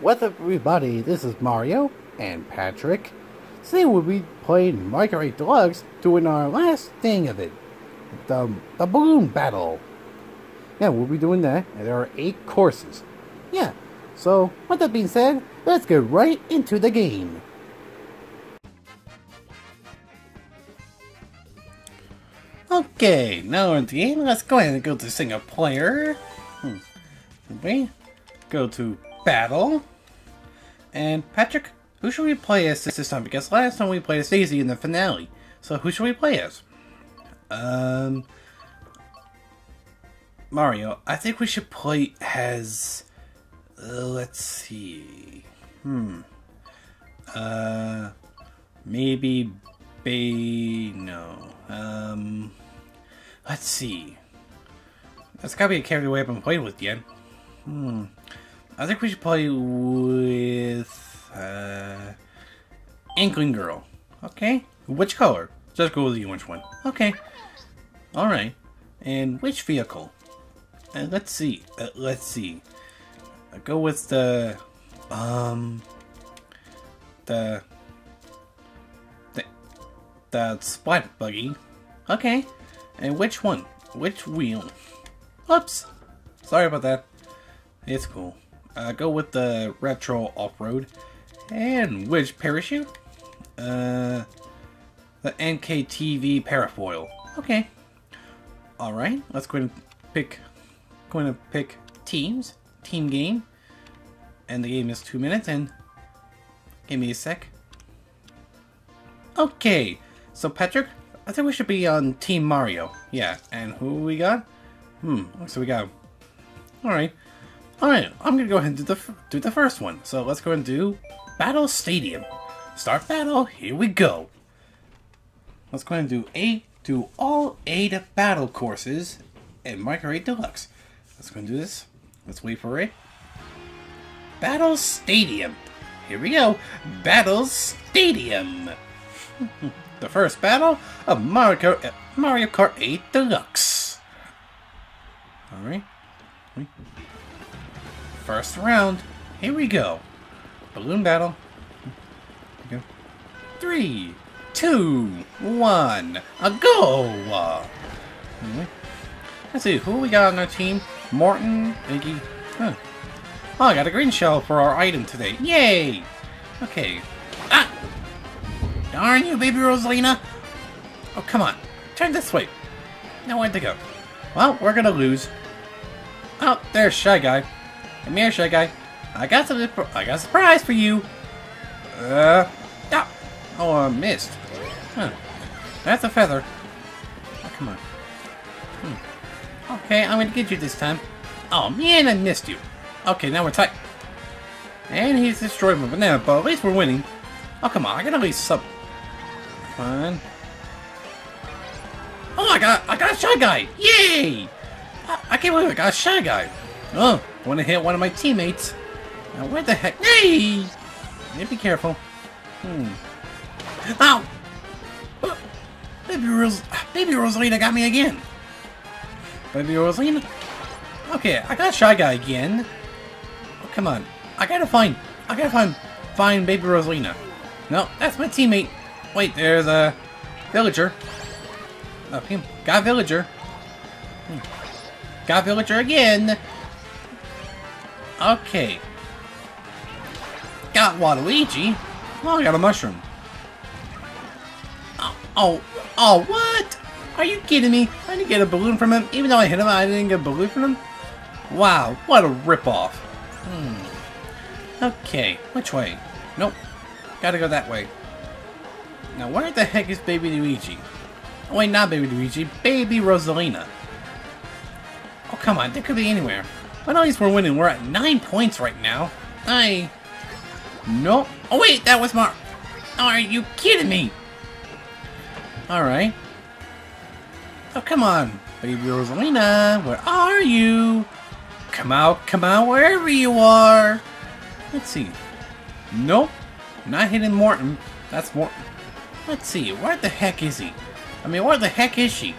What's up everybody? This is Mario and Patrick. Today we'll be playing Mario Kart Deluxe, doing our last thing of it. The, the balloon battle. Yeah, we'll be doing that, and there are eight courses. Yeah, so with that being said, let's get right into the game. Okay, now we're in the game. Let's go ahead and go to single player. Hmm. Go to battle. And Patrick, who should we play as this time? Because last time we played as Daisy in the finale. So who should we play as? Um, Mario. I think we should play as. Uh, let's see. Hmm. Uh, maybe. Bay. No. Um. Let's see. That's gotta be a character we haven't played with yet. Hmm. I think we should play with uh, Inkling Girl. Okay. Which color? Just go with the Which one? Okay. All right. And which vehicle? Uh, let's see. Uh, let's see. i go with the um the the the splat buggy. Okay. And which one? Which wheel? Oops. Sorry about that. It's cool. Uh, go with the retro off-road. And which parachute? Uh, the MKTV parafoil. Okay. Alright, let's go and pick, going to pick teams, team game. And the game is two minutes and give me a sec. Okay, so Patrick, I think we should be on Team Mario. Yeah, and who we got? Hmm, so we got... Alright. Alright, I'm gonna go ahead and do the, do the first one. So let's go and do Battle Stadium. Start battle, here we go. Let's go ahead and do eight, do all eight battle courses in Mario Kart 8 Deluxe. Let's go and do this. Let's wait for it. Battle Stadium. Here we go. Battle Stadium. the first battle of Mario Mario Kart 8 Deluxe. Alright. First round. Here we go. Balloon battle. Go. Three, two, one, a go! Let's see, who we got on our team? Morton, Iggy. Huh. Oh, I got a green shell for our item today. Yay! Okay. Ah! Darn you, baby Rosalina! Oh, come on. Turn this way. Now where'd they go? Well, we're gonna lose. Oh, there's Shy Guy. Come here, Shy Guy. I got something. I got a surprise for you. Uh. Oh, oh I missed. Huh. That's a feather. Oh, come on. Hmm. Okay, I'm gonna get you this time. Oh man, I missed you. Okay, now we're tight. And he's destroyed my banana, but at least we're winning. Oh come on, I got at least some. Fine. Oh, I got, I got a shy guy! Yay! I, I can't believe I got a shy guy. Oh, want to hit one of my teammates. Now where the heck? Hey! Be careful. Hmm. Ow! Oh, baby Ros Baby Rosalina got me again. Baby Rosalina? Okay, I got Shy Guy again. Oh, come on. I gotta find... I gotta find... Find Baby Rosalina. No, that's my teammate. Wait, there's a... Villager. Okay, got Villager. Hmm. Got Villager again. Okay. Got Waluigi. Oh, I got a mushroom. Oh, oh, oh, what? Are you kidding me? I didn't get a balloon from him. Even though I hit him, I didn't get a balloon from him? Wow, what a ripoff. Hmm. Okay, which way? Nope. Gotta go that way. Now, where the heck is Baby Luigi? Oh, wait, not Baby Luigi. Baby Rosalina. Oh, come on. They could be anywhere. But at least we're winning. We're at nine points right now. I... No. Oh, wait, that was Mar... Are you kidding me? Alright. Oh, come on. Baby Rosalina, where are you? Come out, come out, wherever you are. Let's see. Nope. Not hitting Morton. That's Morton. Let's see. Where the heck is he? I mean, where the heck is she?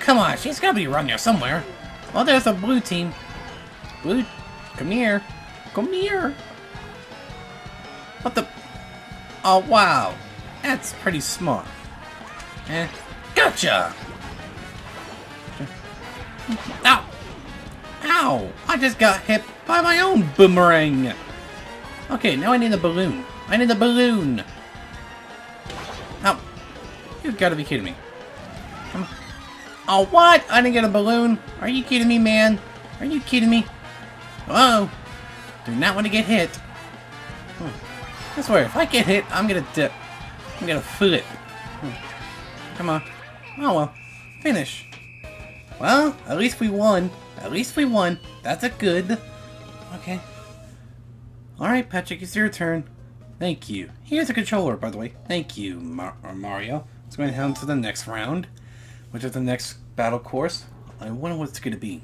Come on, she's gotta be around here somewhere. Well, there's a blue team. Blue, come here. Come here. What the? Oh, wow. That's pretty smart. Eh? Gotcha! Ow! Ow! I just got hit by my own boomerang! Okay, now I need a balloon. I need a balloon! Ow! You've got to be kidding me. Oh, what? I didn't get a balloon? Are you kidding me, man? Are you kidding me? Whoa! Do not want to get hit. Hmm. I swear, if I get hit, I'm gonna dip. I'm gonna flip. Hmm. Come on. Oh well. Finish. Well, at least we won. At least we won. That's a good. Okay. Alright, Patrick, it's your turn. Thank you. Here's a controller, by the way. Thank you, Mar Mario. Let's go ahead on to the next round, which is the next battle course. I wonder what it's going to be.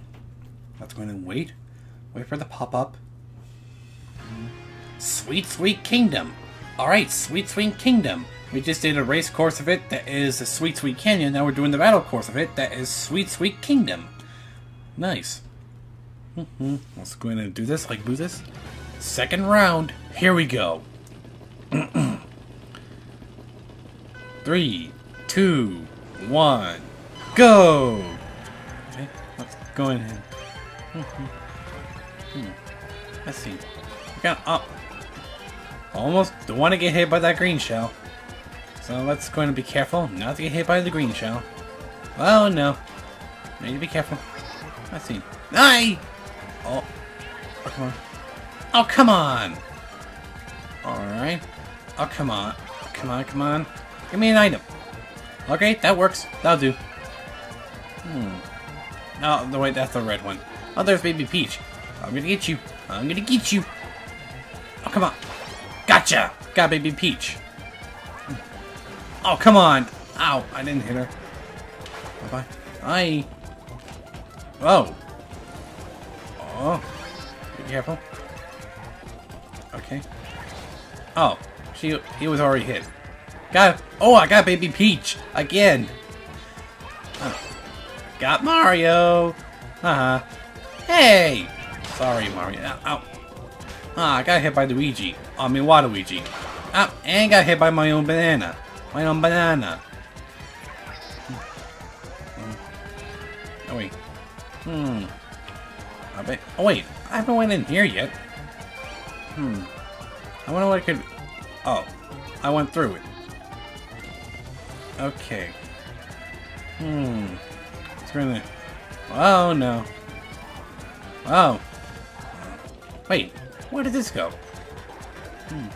Let's go ahead and wait. Wait for the pop-up. Sweet Sweet Kingdom. Alright, Sweet Sweet Kingdom. We just did a race course of it that is a Sweet Sweet Canyon. Now we're doing the battle course of it that is Sweet Sweet Kingdom. Nice. Mm -hmm. Let's go in and do this, like do this. Second round. Here we go. Three, two, one, go! Okay, let's go ahead. Hmm. Let's see. We got up. Almost don't want to get hit by that green shell. So let's go and be careful not to get hit by the green shell. Oh no. Need to be careful. Let's see. Aye! Oh. oh come on. Oh come on! Alright. Oh come on. Come on, come on. Give me an item. Okay, that works. That'll do. Hmm. Oh, no, wait, that's the red one. Oh, there's Baby Peach. I'm gonna get you. I'm gonna get you. Oh, come on. Gotcha! Got Baby Peach. Oh, come on. Ow, I didn't hit her. Bye-bye. Hi. Oh. Oh. Be careful. Okay. Oh. She, he was already hit. Got, oh, I got Baby Peach. Again. Oh. Got Mario. Uh-huh. Hey! Sorry, Mario. Ow. Ow. Ah, I got hit by Luigi. I mean, Waluigi. Ah, and got hit by my own banana. My own banana. Oh, wait. Hmm. I bet. Oh, wait. I haven't went in here yet. Hmm. I wonder what I could... Oh. I went through it. Okay. Hmm. It's gonna... Oh, no. Oh. Wait. Where did this go? Hmm.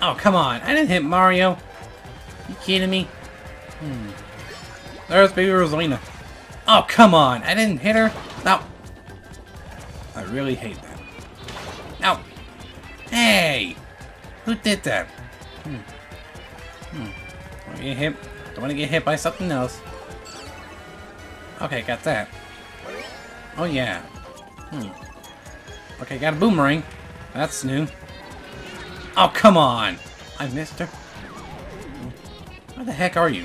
Oh, come on. I didn't hit Mario. You kidding me? Hmm. There's baby Rosalina. Oh, come on. I didn't hit her. No. I really hate that. No. Hey! Who did that? Hmm. Hmm. Don't get hit. Don't want to get hit by something else. Okay, got that. Oh, yeah. Hmm. Okay, got a boomerang. That's new. Oh, come on! I missed her. Where the heck are you?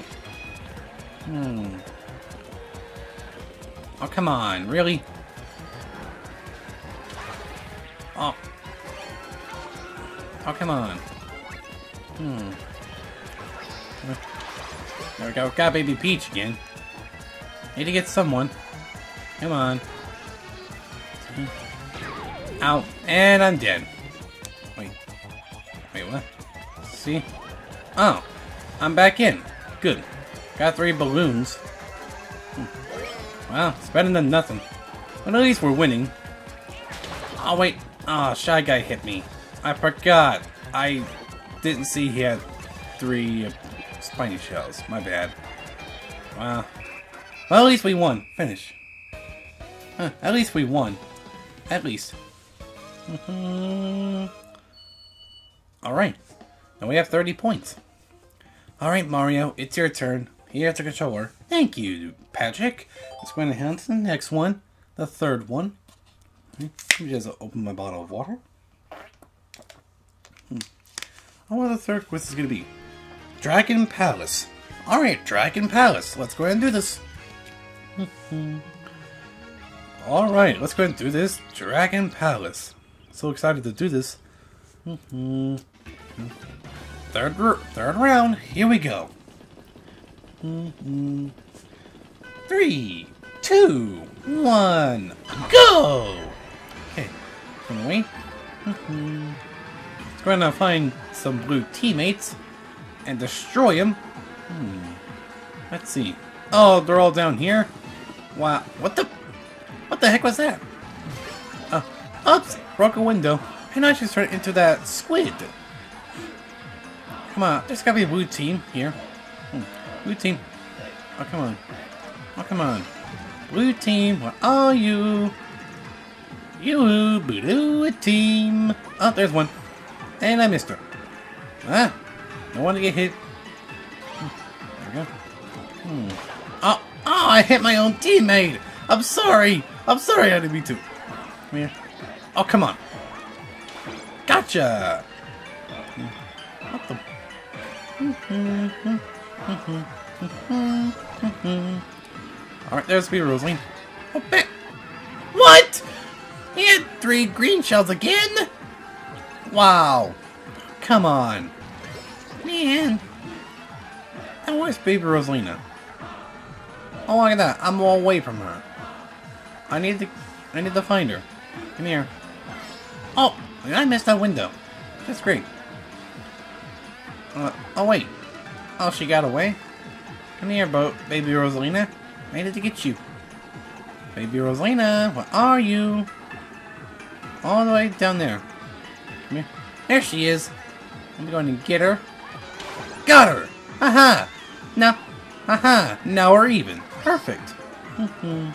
Hmm. Oh, come on. Really? Oh. Oh, come on. Hmm. There we go. Got Baby Peach again. Need to get someone. Come on. Ow. And I'm dead. Wait. Wait, what? See? Oh. I'm back in. Good. Got three balloons. Hmm. Well, it's better than nothing. But at least we're winning. Oh, wait. Oh, Shy Guy hit me. I forgot. I didn't see he had three uh, spiny shells. My bad. Wow. Well, at least we won. Finish. Huh, at least we won. At least. Alright. Now we have 30 points. Alright, Mario, it's your turn. Here's the controller. Thank you, Patrick. Let's go ahead to the next one. The third one. Let me just open my bottle of water. Hmm. I wonder what the third quest is going to be. Dragon Palace. Alright, Dragon Palace. Let's go ahead and do this. Alright, let's go ahead and do this. Dragon Palace. So excited to do this. Third, third round. Here we go. Three, two, one, go! Okay, can we? Mm-hmm. Let's go and find some blue teammates and destroy them. Hmm. Let's see. Oh, they're all down here. Wow. What the? What the heck was that? Uh, oops! Broke a window. And I just turned into that squid. Come on. There's gotta be a blue team here. Hmm. Blue team. Oh, come on. Oh, come on. Blue team, where are you? You, blue team. Oh, there's one. And I missed her. Ah, I want to get hit. Hmm. There we go. Hmm. Oh, oh, I hit my own teammate. I'm sorry. I'm sorry I didn't mean to. Come here. Oh, come on. Gotcha. What the? Alright, there's me, Rosaline. Oh, bet. What? He had three green shells again? Wow. Come on. Man. And where's baby Rosalina? Oh, look at that. I'm all away from her. I need to... I need to find her. Come here. Oh! I missed that window. That's great. Uh, oh, wait. Oh, she got away? Come here, boat, baby Rosalina. Made it to get you. Baby Rosalina, where are you? All the way down there. Come here. There she is. I'm going to get her. Got her! Aha! No. Aha! Now we're even. Perfect. Mm -hmm.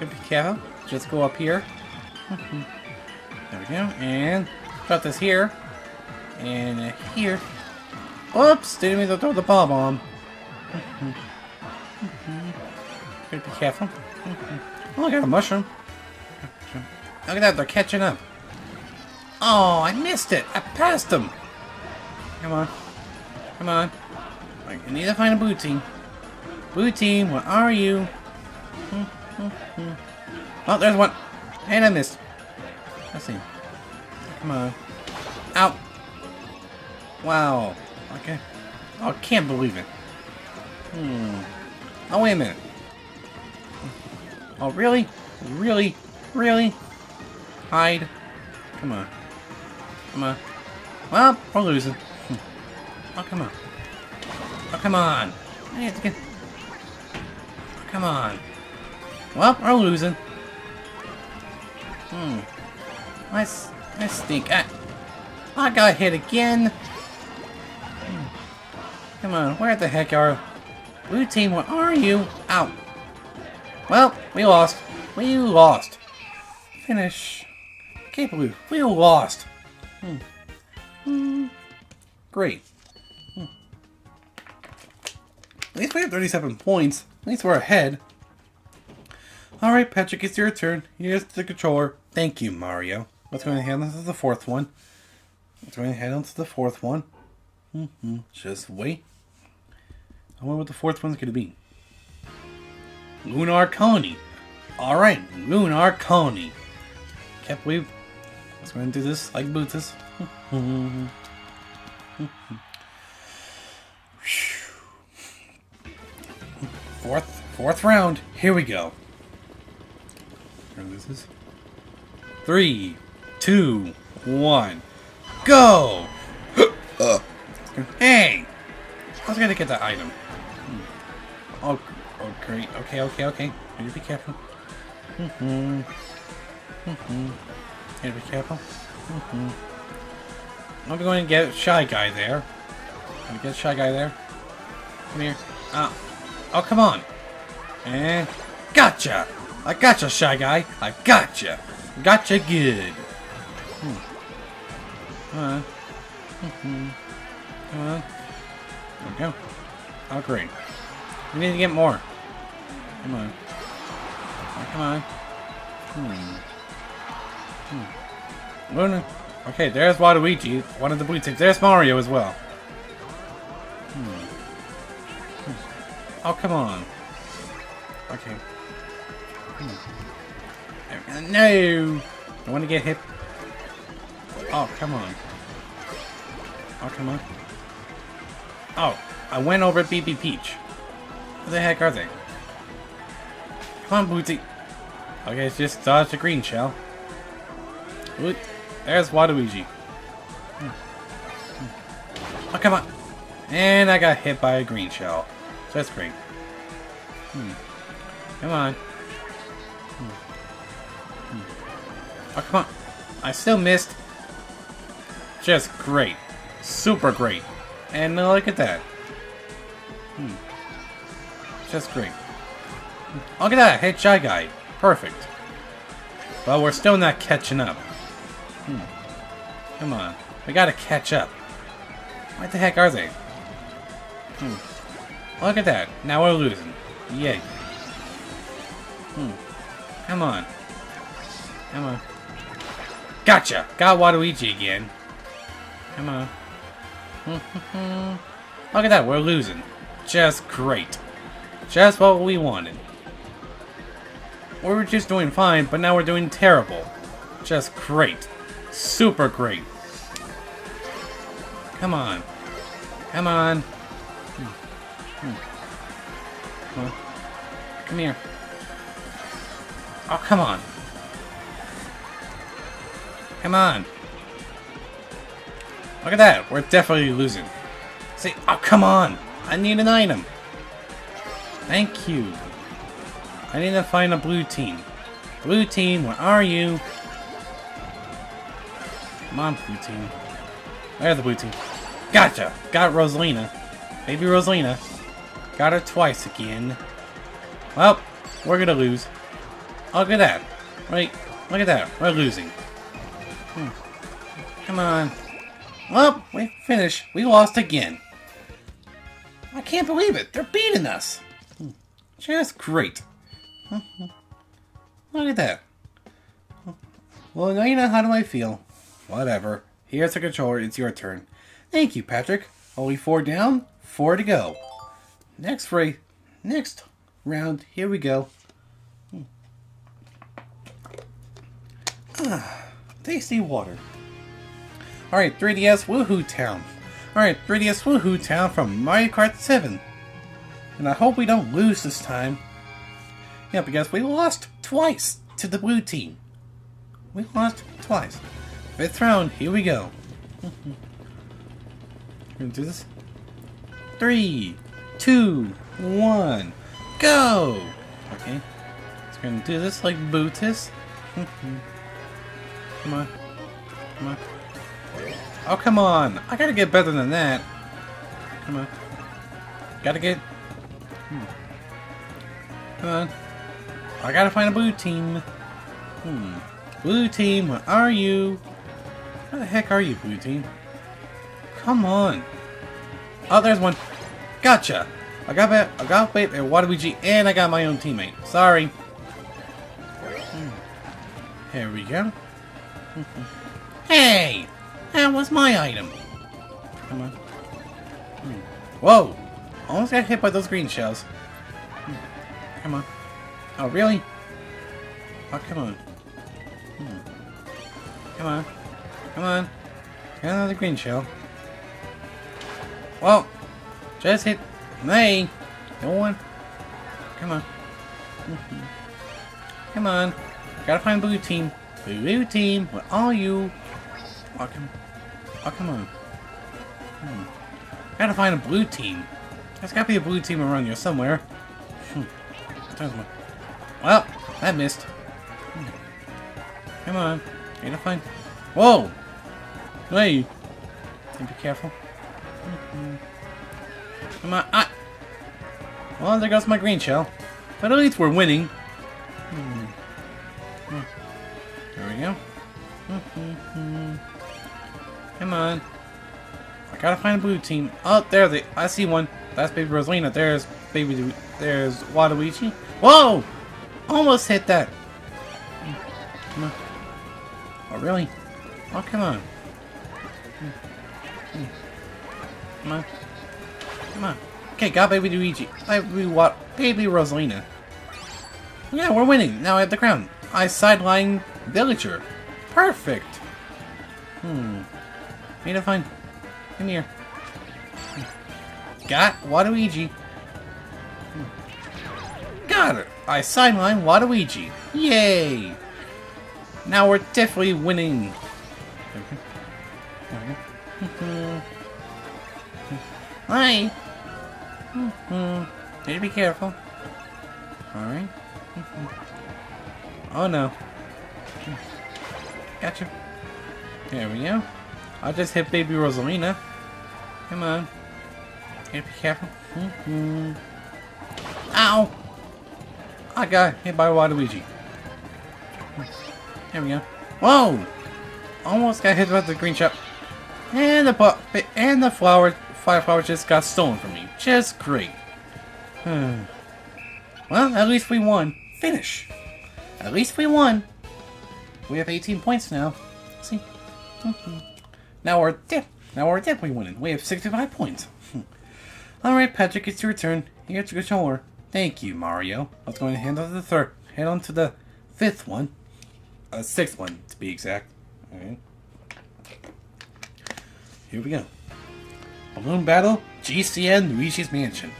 Be careful. Just go up here. Mm -hmm. There we go. And got this here. And here. Oops! Didn't mean to throw the bomb. -hmm. Gotta be careful. Oh, I got a mushroom. Look at that, they're catching up. Oh, I missed it. I passed them. Come on. Come on. I need to find a blue team. Blue team, where are you? Oh, there's one. And I missed. See. Come on. Out. Wow. Okay. Oh, I can't believe it. Hmm. Oh, wait a minute. Oh, really? Really? Really? Hide. Come on. Come on. Well, we're losing. Oh, come on. Oh, come on. I have to get... Oh, come on. Well, we're losing. Hmm. Let's... Think. I, I got hit again. Come on, where the heck are... Blue team, where are you? Out. Well, we lost. We lost. Finish. Can't believe we lost. Hmm. Hmm. Great. Hmm. At least we have 37 points. At least we're ahead. Alright, Patrick, it's your turn. Here's the controller. Thank you, Mario. Let's go ahead and handle the fourth one. Let's go ahead and handle to the fourth one. Mm -hmm. Just wait. I wonder what the fourth one's going to be. Lunar Colony. Alright, Lunar Colony. Can't believe I was going to do this like Bootus. fourth, fourth round. Here we go. This is three, two, one, go! hey! I was gonna get that item. Oh, oh, great. Okay, okay, okay. Need to be careful. Mm-hmm. Mm-hmm. To be careful. Mm-hmm. I'm going to get Shy Guy there. Can we get Shy Guy there? Come here. Oh. Oh, come on. And gotcha! I gotcha, Shy Guy. I gotcha. Gotcha good. Hmm. Mm-hmm. Come on. There we go. Great. We need to get more. Come on. Oh, come on. Hmm. Hmm. Luna. Okay, there's Waluigi, one of the blue teams. There's Mario as well. Hmm. hmm. Oh, come on. Okay. Hmm. No! I want to get hit. Oh, come on. Oh, come on. Oh, I went over BB Peach. What the heck are they? Come on, Booty. Okay, it's just dodge the green shell. Oop, there's Waluigi. Hmm. Oh, come on. And I got hit by a green shell. So that's great. Hmm. Come on. Hmm. Hmm. Oh, come on. I still missed. Just great. Super great. And look at that. Hmm. Just great. Look at that, hit Shy Guy. Perfect. But we're still not catching up. Hmm. Come on. We gotta catch up. What the heck are they? Hmm. Look at that. Now we're losing. Yay. Hmm. Come on. Come on. Gotcha! Got Waluigi again. Come on. Look at that, we're losing. Just great. Just what we wanted. We were just doing fine, but now we're doing terrible. Just great. Super great. Come on. Come on. Hmm. Hmm. Come here. Oh, come on. Come on. Look at that. We're definitely losing. See, oh, come on. I need an item. Thank you. I need to find a blue team. Blue team, where are you? Come on, blue team. There's the blue team. Gotcha! Got Rosalina. Baby Rosalina. Got her twice again. Well, we're gonna lose. Oh, look at that. Right, look at that. We're losing. Hmm. Come on. Well, we finished. We lost again. I can't believe it. They're beating us. Just great. Look at that. Well, now you know how do I feel. Whatever. Here's the controller. It's your turn. Thank you, Patrick. Only four down, four to go. Next free. Next round. Here we go. Ah, tasty water. Alright, 3DS Wuhu Town. Alright, 3DS Wuhu Town from Mario Kart 7. And I hope we don't lose this time. Yeah, because we lost twice to the blue team. We lost twice. Fifth round, here we go. We're gonna do this. Three, two, one, go! Okay. We're gonna do this like Bootis. come on. Come on. Oh, come on! I gotta get better than that. Come on. Gotta get... Hmm. Come on. I gotta find a blue team. Hmm. Blue team, where are you? Where the heck are you, blue team? Come on. Oh, there's one. Gotcha. I got that. I got wait at Waluigi, and I got my own teammate. Sorry. Hmm. Here we go. hey, that was my item. Come on. Hmm. Whoa! Almost got hit by those green shells. Hmm. Come on. Oh, really? Oh, come on. Hmm. Come on. Come on. Got another green shell. Well, just hit me. No one. Come on. come on. Gotta find blue team. Blue team, where are you? Oh, come, oh, come on. Hmm. Gotta find a blue team. There's gotta be a blue team around here somewhere. Hmm. Well, that missed. Hmm. Come on. Gotta find... Whoa! Hey! Be careful. Come on. Ah. Well, there goes my green shell. But at least we're winning. Hmm. There we go. Come on. I gotta find a blue team. Oh, there they. I see one. That's Baby Rosalina. There's Baby. There's Waluigi. Whoa! Almost hit that. Come on. Oh, really? Oh, come on. Come on. Come on. Okay, got Baby Luigi. Baby what? Baby Rosalina. Yeah, we're winning. Now I have the crown. I sideline Villager. Perfect. Hmm. Need to find. Come here. Got Waluigi. Got it. I sideline Waluigi. Yay! Now we're definitely winning. Hi. Need to be careful. Alright. Oh no. Gotcha. There we go. I'll just hit baby Rosalina. Come on. Gotta be careful. Mm -hmm. Ow! I got hit by Waluigi. There we go. Whoa! Almost got hit by the green shop. And the and the flower fire flower just got stolen from me. Just great. well, at least we won. Finish. At least we won. We have 18 points now. See? Now we're dip. Now we're definitely winning. We have 65 points. Alright, Patrick, it's your turn. Here's the controller. Thank you, Mario. I was going to hand on to the third. Head on to the fifth one. Uh, sixth one, to be exact. Alright. Here we go. Balloon Battle, GCN Luigi's Mansion.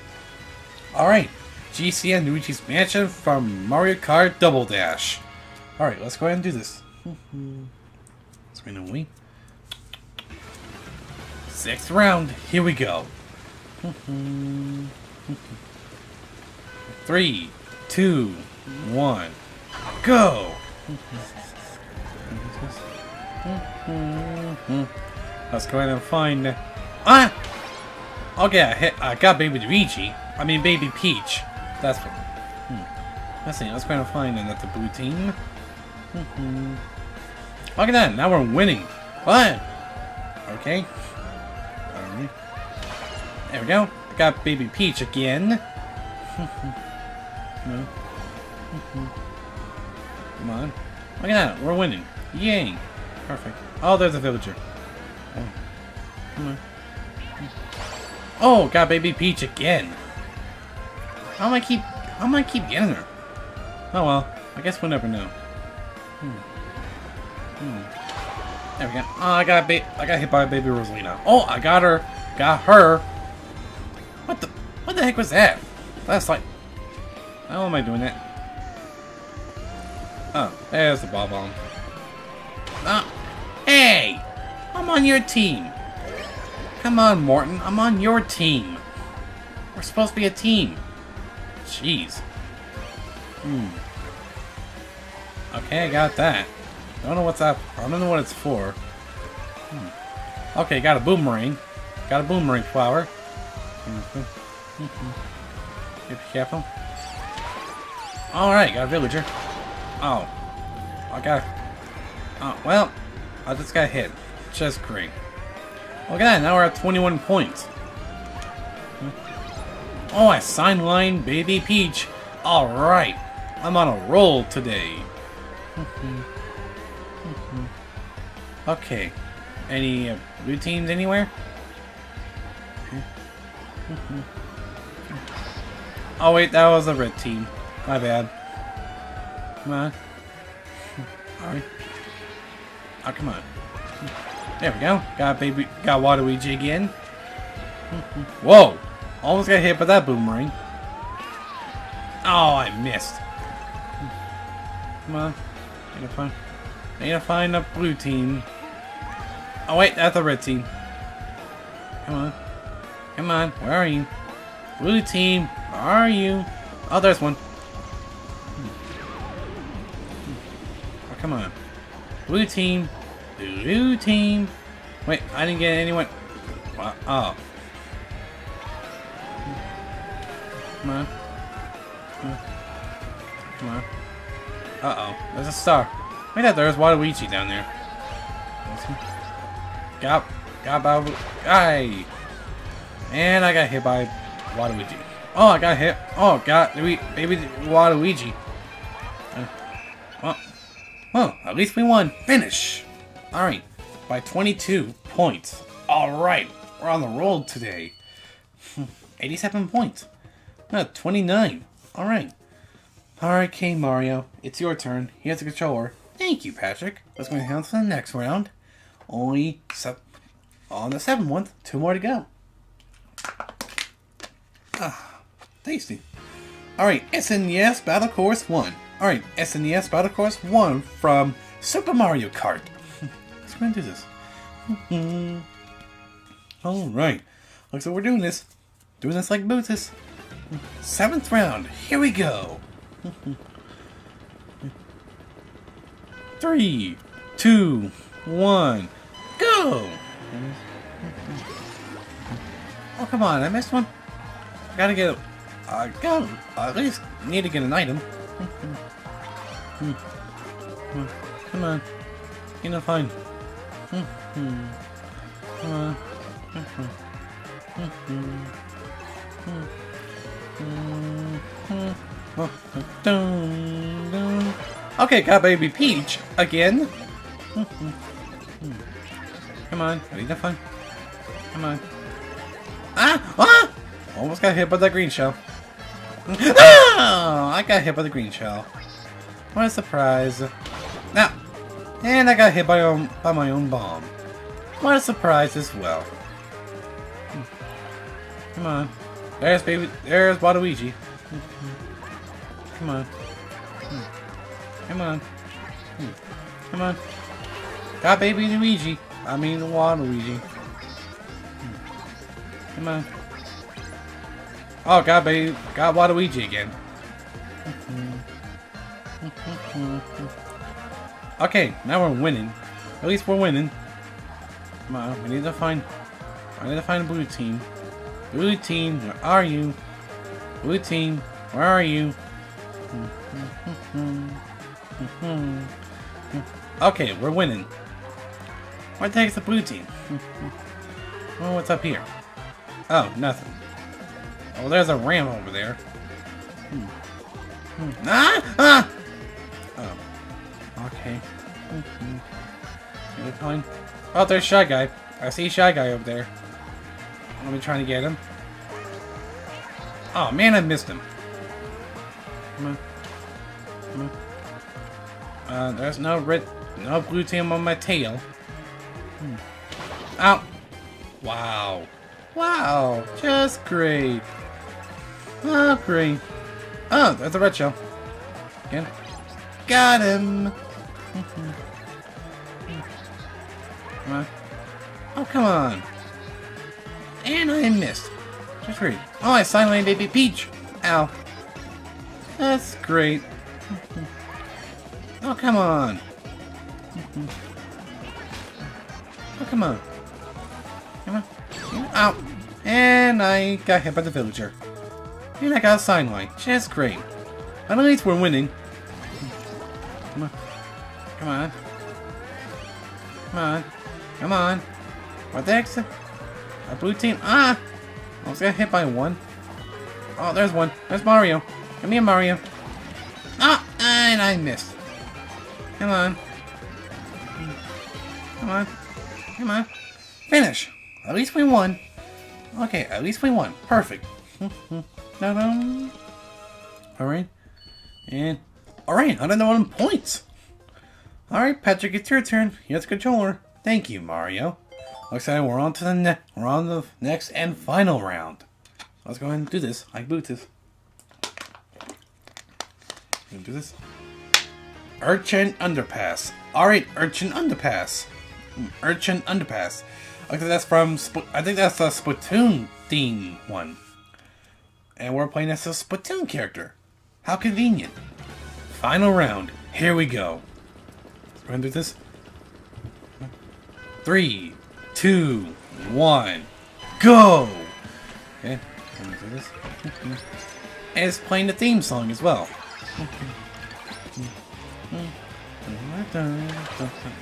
Alright, GCN Luigi's Mansion from Mario Kart Double Dash. Alright, let's go ahead and do this. Let's wait a. Sixth round, here we go. Three, two, one, go! Let's go ahead and find... Ah! Okay, I, hit, I got Baby Luigi. I mean, Baby Peach. That's what... Hmm. Let's see, let's go ahead and find another blue team. Look at that, now we're winning. What? Okay. There we go. Got Baby Peach again. Come on. Look at that, we're winning. Yay. Perfect. Oh, there's a villager. Oh. Come on. Oh, got Baby Peach again. How am I keep... How am I keep getting her? Oh well. I guess we'll never know. Hmm. Hmm. There we go. Oh, I got ba I got hit by Baby Rosalina. Oh, I got her. Got her. What the... What the heck was that? That's like... How am I doing that? Oh, there's the Bob-omb. Ah, hey! I'm on your team. Come on, Morton. I'm on your team. We're supposed to be a team. Jeez. Hmm. Okay, I got that. I don't know what's up. I don't know what it's for. Hmm. Okay, got a boomerang. Got a boomerang flower. Mm-hmm. Be careful. Alright, got a villager. Oh. I got... Oh, well, I just got hit. Just great. Look at that, now we're at 21 points. Oh, I sign line Baby Peach. Alright, I'm on a roll today. okay, any uh, blue teams anywhere? Oh wait, that was a red team. My bad. Come on. Alright. Oh, come on. There we go. Got baby, got Waluigi again. Whoa! Almost got hit by that boomerang. Oh, I missed. Come on. Need to find, need to find a blue team. Oh wait, that's a red team. Come on. Come on, where are you? Blue team, where are you? Oh, there's one. Oh, come on. Blue team, Blue team. Wait, I didn't get anyone. Oh. Come on. Come on. Uh-oh. There's a star. Wait out there's Waluigi down there. Got, got guy. And I got hit by Waluigi. Oh, I got hit. Oh, got baby Waluigi. Uh, well, well, at least we won. Finish. Alright, by 22 points. Alright, we're on the roll today. 87 points. No, 29. Alright. Alright, King Mario, it's your turn. Here's the controller. Thank you, Patrick. Let's go on to the next round. only on the seventh one, two more to go. Ah, tasty. Alright, SNES Battle Course 1. Alright, SNES Battle Course 1 from Super Mario Kart. Let's go do this. Alright. Looks like we're doing this. Doing this like Bootus. Seventh round. Here we go. Three, two, one, go! Oh, come on. I missed one. Gotta get... I gotta at least need to get an item. Come on. You know, fine. Come on. Okay, got baby Peach again. Come on, I need to find. Come on. Ah! Ah! Almost got hit by that green shell. Ah! I got hit by the green shell. What a surprise. Now, and I got hit by, own, by my own bomb. What a surprise as well. Hmm. Come on. There's baby. There's Waluigi. Hmm. Come on. Hmm. Come on. Come on. Got baby Luigi. I mean Waluigi. Come on. Oh, God, baby. Got Waluigi again. Okay, now we're winning. At least we're winning. Come on, we need to find. I need to find a blue team. Blue team, where are you? Blue team, where are you? Okay, we're winning. What the heck's the blue team? well, what's up here? Oh, nothing. Oh, there's a ram over there. Hmm. Hmm. Ah! Ah! Oh. Okay. Mm-hmm. Fine. Oh, there's Shy Guy. I see Shy Guy over there. Let me trying to get him. Oh man, I missed him. Come on. Come on. Uh, there's no red, no blue team on my tail. Hmm. Ow! Wow. Wow, just great. Oh, great. Oh, there's a red shell. Again. Got him! come on. Uh, oh, come on. And I missed. Just great. Oh, I signed Baby Peach. Ow. That's great. oh, come on. oh, come on. Come on. Ow. And I got hit by the villager. And I got a sign line. Just great. At least we're winning. Come on. Come on. Come on. Come on. What the heck's a blue team? Ah! I was gonna hit by one. Oh, there's one. There's Mario. Come here, Mario. Ah! And I missed. Come on. Come on. Come on. Finish. At least we won. Okay, at least we won. Perfect. Alright. And... Alright, 101 points. Alright, Patrick, it's your turn. Here's the controller. Thank you, Mario. Looks like we're on to the ne we're on the next and final round. Let's go ahead and do this. I boot this. Do this. Urchin Underpass. Alright, Urchin Underpass. Hmm, Urchin Underpass. I think that's from Sp I think that's the Splatoon theme one. And we're playing as a Splatoon character. How convenient. Final round. Here we go. Let's and do this. Three, two, one, go! Okay, let me do this. And it's playing the theme song as well.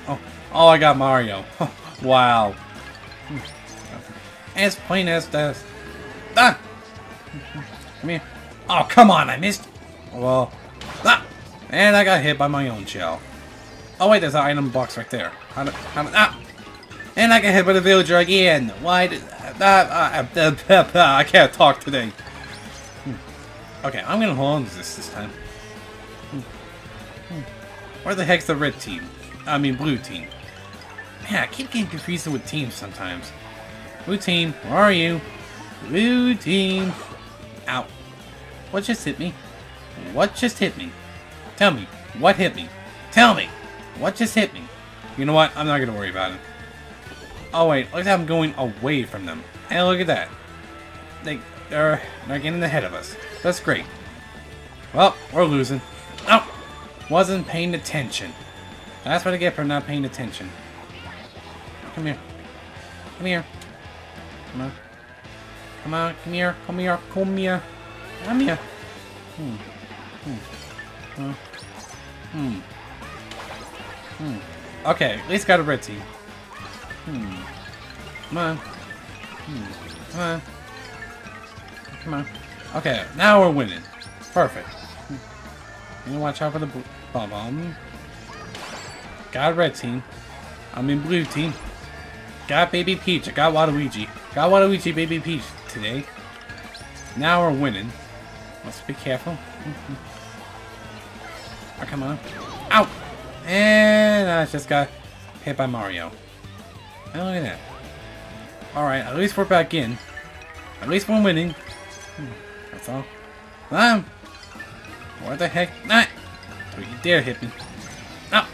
Oh, oh, I got Mario. wow. And it's playing as the... Ah! Come here. Oh, come on, I missed. Well, ah! And I got hit by my own shell. Oh wait, there's an item box right there. How do, how do, ah! And I get hit by the villager again. Why did... Uh, uh, uh, I can't talk today. Hmm. Okay, I'm gonna hold on to this this time. Hmm. Hmm. Where the heck's the red team? I mean blue team. Man, I keep getting confused with teams sometimes. Blue team, where are you? Blue team. Ow. What just hit me? What just hit me? Tell me, what hit me? Tell me, what just hit me? You know what? I'm not gonna worry about it. Oh wait, look at I'm going away from them. And look at that. They, they're, they're getting ahead of us. That's great. Well, we're losing. Oh! Wasn't paying attention. That's what I get for not paying attention. Come here. Come here. Come on. Come on, come here, come here, come here. Come here. Hmm. Hmm. Hmm. Hmm. Okay, at least got a red team. Hmm. Come on. Hmm. Come on. Come on. Okay, now we're winning. Perfect. You know, watch out for the Bob-omb. Got red team. I'm in blue team. Got baby Peach. I got Waluigi. Got Waluigi, baby Peach today. Now we're winning. Let's be careful. oh, come on. Ow! And I just got hit by Mario. And look at that. Alright, at least we're back in. At least we're winning. Hmm, that's all. Um, what the heck? Nah! Don't you dare hit me. No!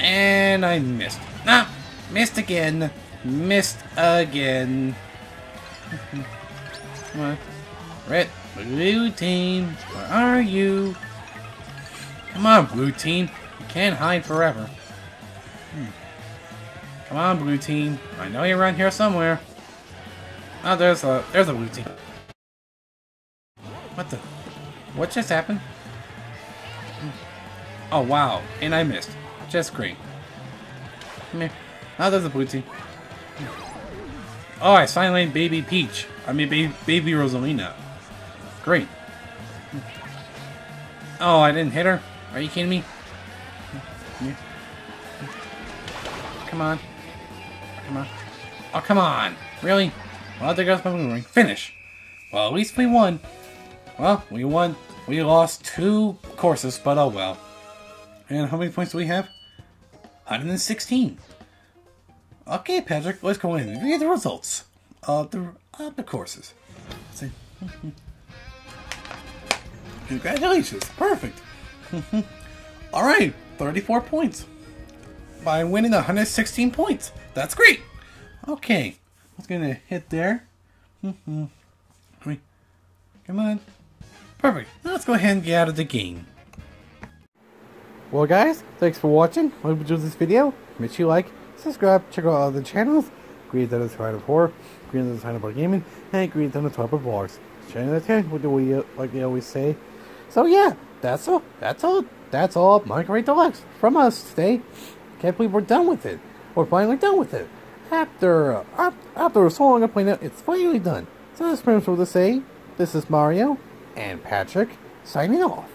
And I missed. No! Missed again. Missed again. Come on. Red. Blue team. Where are you? Come on, blue team. You can't hide forever. Hmm. Come on, blue team. I know you're around here somewhere. Oh, there's a there's a blue team. What the? What just happened? Hmm. Oh wow, and I missed. Just great. Come here. Oh, there's a blue team. Oh, I finally Baby Peach. I mean, ba Baby Rosalina. Great. Oh, I didn't hit her? Are you kidding me? Come on. Come on. Oh, come on. Really? Well, there goes my ring. Finish. Well, at least we won. Well, we won. We lost two courses, but oh well. And how many points do we have? 116. Okay, Patrick, let's go in and read the results of the, of the courses. See? Congratulations. Perfect. All right, 34 points. By winning 116 points. That's great. Okay, let's get a hit there. Come on. Perfect. Now let's go ahead and get out of the game. Well, guys, thanks for watching. Hope you enjoyed this video. Make sure you like, subscribe, check out other channels. Green Thunder Side of Horror, Green Thunder Side of Gaming, and Green the Top of Vlogs. Channel that 10, what do we, like they always say. So yeah, that's all. That's all. That's all. Mario Kart Deluxe from us today. Can't believe we're done with it. We're finally done with it. After uh, after so long of playing it, it's finally done. So that's pretty much what to say. This is Mario and Patrick signing off.